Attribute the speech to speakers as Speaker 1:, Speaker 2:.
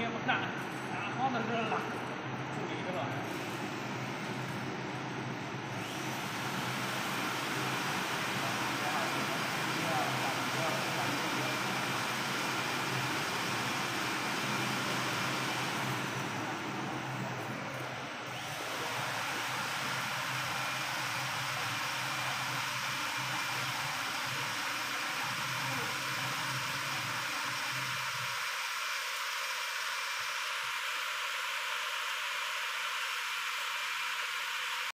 Speaker 1: 也不干干活的热了就这一个。